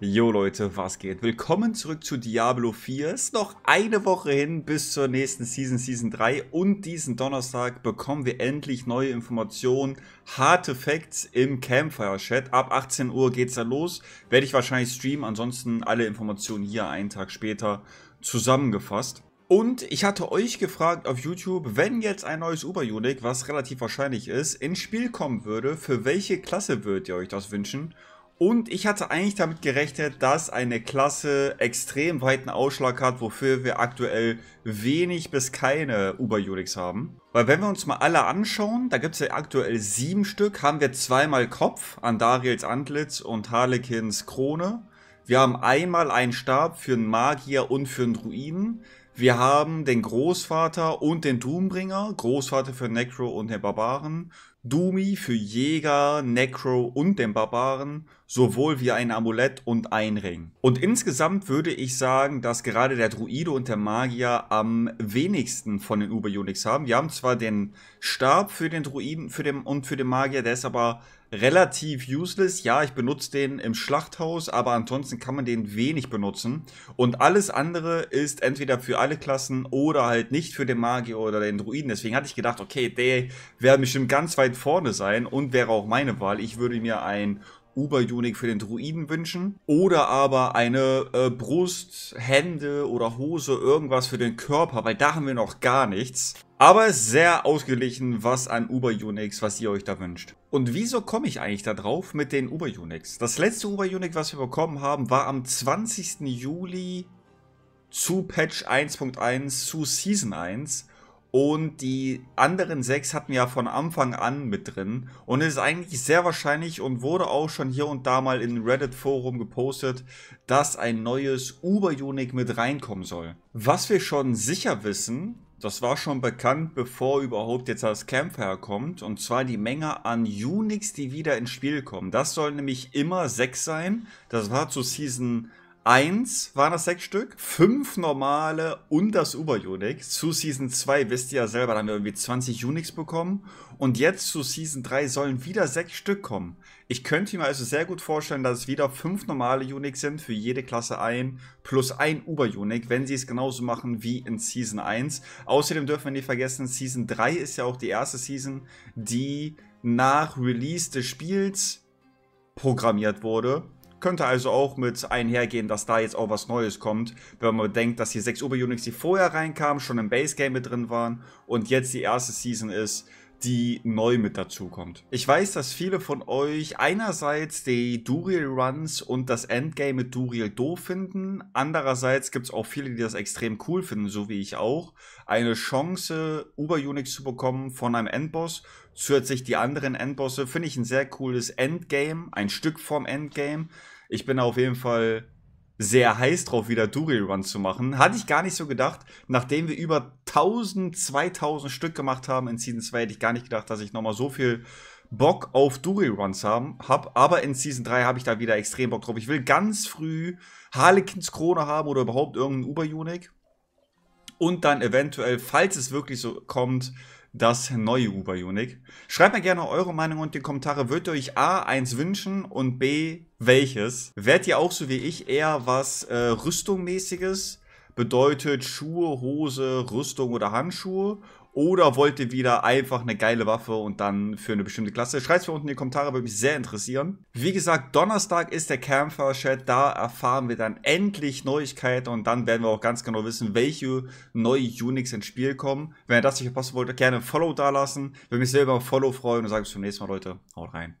Jo Leute, was geht? Willkommen zurück zu Diablo 4. Es ist noch eine Woche hin bis zur nächsten Season, Season 3 und diesen Donnerstag bekommen wir endlich neue Informationen, harte Facts im Campfire-Chat. Ab 18 Uhr geht's da los, werde ich wahrscheinlich streamen, ansonsten alle Informationen hier einen Tag später zusammengefasst. Und ich hatte euch gefragt auf YouTube, wenn jetzt ein neues Uber-Unique, was relativ wahrscheinlich ist, ins Spiel kommen würde, für welche Klasse würdet ihr euch das wünschen? Und ich hatte eigentlich damit gerechnet, dass eine Klasse extrem weiten Ausschlag hat, wofür wir aktuell wenig bis keine Uber-Unix haben. Weil wenn wir uns mal alle anschauen, da gibt es ja aktuell sieben Stück, haben wir zweimal Kopf an Dariels Antlitz und Harlequins Krone. Wir haben einmal einen Stab für einen Magier und für einen Druiden. Wir haben den Großvater und den Doombringer, Großvater für Necro und den Barbaren, Doomy für Jäger, Necro und den Barbaren, sowohl wie ein Amulett und ein Ring. Und insgesamt würde ich sagen, dass gerade der Druide und der Magier am wenigsten von den Uber-Unix haben. Wir haben zwar den Stab für den Druiden für den, und für den Magier, der ist aber relativ useless. Ja, ich benutze den im Schlachthaus, aber ansonsten kann man den wenig benutzen. Und alles andere ist entweder für alle Klassen oder halt nicht für den Magier oder den Druiden. Deswegen hatte ich gedacht, okay, der wäre bestimmt ganz weit vorne sein und wäre auch meine Wahl. Ich würde mir ein Uber-Unique für den Druiden wünschen. Oder aber eine äh, Brust, Hände oder Hose, irgendwas für den Körper, weil da haben wir noch gar nichts. Aber ist sehr ausgeglichen, was an Uber-Unix, was ihr euch da wünscht. Und wieso komme ich eigentlich da drauf mit den Uber-Unix? Das letzte Uber-Unix, was wir bekommen haben, war am 20. Juli zu Patch 1.1 zu Season 1. Und die anderen sechs hatten ja von Anfang an mit drin. Und es ist eigentlich sehr wahrscheinlich und wurde auch schon hier und da mal in Reddit-Forum gepostet, dass ein neues Uber-Unique mit reinkommen soll. Was wir schon sicher wissen, das war schon bekannt, bevor überhaupt jetzt das Campfire kommt. Und zwar die Menge an Unix, die wieder ins Spiel kommen. Das soll nämlich immer sechs sein. Das war zu Season 1 waren das sechs Stück, fünf normale und das Uber-Unix. Zu Season 2 wisst ihr ja selber, da haben wir irgendwie 20 Unix bekommen. Und jetzt zu Season 3 sollen wieder sechs Stück kommen. Ich könnte mir also sehr gut vorstellen, dass es wieder fünf normale Unix sind, für jede Klasse ein, plus ein Uber-Unix, wenn sie es genauso machen wie in Season 1. Außerdem dürfen wir nicht vergessen, Season 3 ist ja auch die erste Season, die nach Release des Spiels programmiert wurde könnte also auch mit einhergehen, dass da jetzt auch was Neues kommt, wenn man bedenkt, dass die sechs Uber-Unix, die vorher reinkamen, schon im Base-Game mit drin waren und jetzt die erste Season ist, die neu mit dazu kommt. Ich weiß, dass viele von euch einerseits die Duriel Runs und das Endgame mit Duriel doof finden. Andererseits gibt es auch viele, die das extrem cool finden, so wie ich auch. Eine Chance, Uber-Unix zu bekommen von einem Endboss zusätzlich die anderen Endbosse. Finde ich ein sehr cooles Endgame, ein Stück vom Endgame. Ich bin auf jeden Fall sehr heiß drauf, wieder Duriel Runs zu machen. Hatte ich gar nicht so gedacht. Nachdem wir über 1000, 2000 Stück gemacht haben in Season 2, hätte ich gar nicht gedacht, dass ich nochmal so viel Bock auf Duriel Runs haben, hab. Aber in Season 3 habe ich da wieder extrem Bock drauf. Ich will ganz früh Harlequins Krone haben oder überhaupt irgendeinen Uber-Unique. Und dann eventuell, falls es wirklich so kommt, das neue Uber Unique. Schreibt mir gerne eure Meinung und die Kommentare. Würdet ihr euch A eins wünschen und B welches? Wärt ihr auch so wie ich eher was äh, Rüstungmäßiges? Bedeutet Schuhe, Hose, Rüstung oder Handschuhe? Oder wollt ihr wieder einfach eine geile Waffe und dann für eine bestimmte Klasse? Schreibt es mir unten in die Kommentare, würde mich sehr interessieren. Wie gesagt, Donnerstag ist der Campfire-Chat. Da erfahren wir dann endlich Neuigkeiten und dann werden wir auch ganz genau wissen, welche neue Unix ins Spiel kommen. Wenn ihr das nicht verpassen wollt, gerne ein Follow dalassen. Würde mich selber ein Follow freuen und sage bis zum nächsten Mal, Leute. Haut rein.